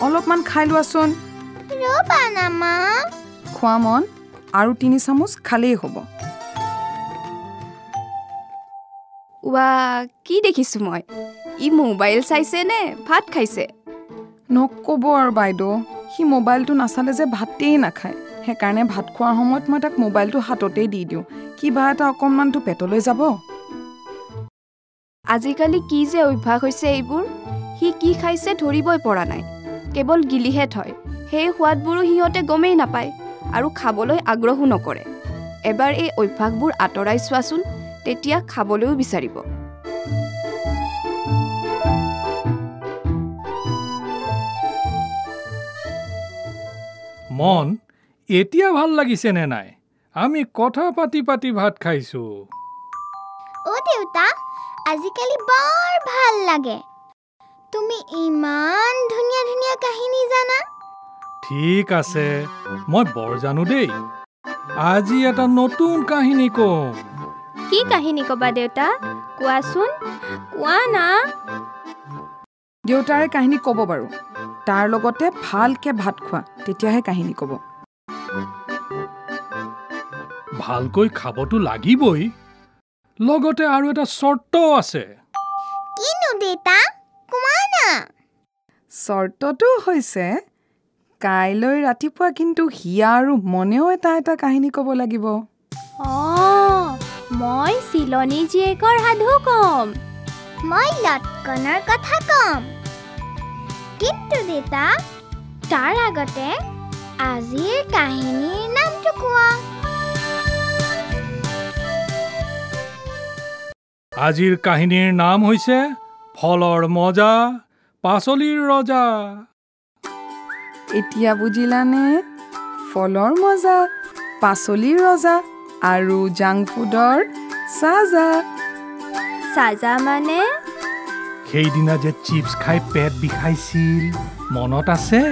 অলপমান খাই লোৱাচোন। ৰ'বা না মা। খোৱা মন আৰু তিনি চামুচ খালেই হ'ব। ৱা কি দেখিছোঁ মই? ই মোবাইল চাইছে নে ভাত খাইছে? নক'ব আৰু বাইদেউ সি মোবাইলটো নাচালে যে ভাতেই নাখায়। সেইকাৰণে ভাত খোৱাৰ সময়ত মই তাক মোবাইলটো হাততেই দি দিওঁ। কিবা এটা অকণমানটো পেটলৈ যাব? আজিকালি কি যে অভ্যাস হৈছে এইবোৰ? সি কি খাইছে ধৰিবই পৰা নাই। কেৱল গিলিহে থয় সেই সোৱাদবোৰো সিহঁতে গমেই নাপায় আৰু খাবলৈ আগ্ৰহো নকৰে। এবাৰ এই অভ্যাসবোৰ আঁতৰাই চোৱাচোন তেতিয়া খাবলৈও বিচাৰিব। মন এতিয়া ভাল লাগিছে নে নাই? আমি কথা পাতি পাতি ভাত খাইছোঁ। অ' দেউতা আজিকালি বৰ ভাল লাগে। তুমি ইমান ধুনীয়া ধুনীয়া কাহিনী জানা? ঠিক আছে মই বৰ জানো দেই। আজি এটা নতুন কাহিনী কম কি কাহিনী ক'বা দেউতা? কোৱাচোন কোৱা না। দেউতাৰে কাহিনী ক'ব বাৰু। তাৰ লগতে ভালকৈ ভাত খোৱা তেতিয়াহে কাহিনী ক'ব। ভালকৈ খাবতো লাগিবই। লগতে আৰু এটা চৰ্ত আছে। কিনো দেউতা? কোৱা না চৰ্তটো হৈছে কাইলৈ ৰাতিপুৱা কিন্তু হিয়া আৰু মনেও এটা এটা কাহিনী ক'ব লাগিব। অঁ মই চিলনী জীয়েকৰ সাধু ক'ম। মই লটকনৰ কথা ক'ম। কিন্তু দেউতা তাৰ আগতে আজিৰ কাহিনীৰ নামটো কোৱা। আজিৰ কাহিনীৰ নাম হৈছে ফলৰ মজা পাচলিৰ ৰজা। এতিয়া বুজিলানে? ফলৰ মজা পাচলিৰ ৰজা আৰু জাংক ফুডৰ চাজা। চাজা মানে? সেইদিনা যে চিপছ খাই পেট বিষাইছিল মনত আছে?